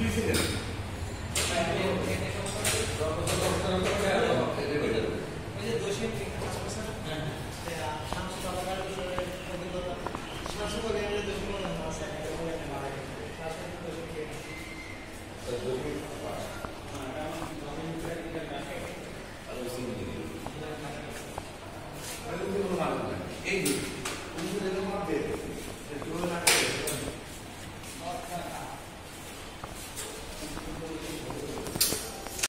Three seconds.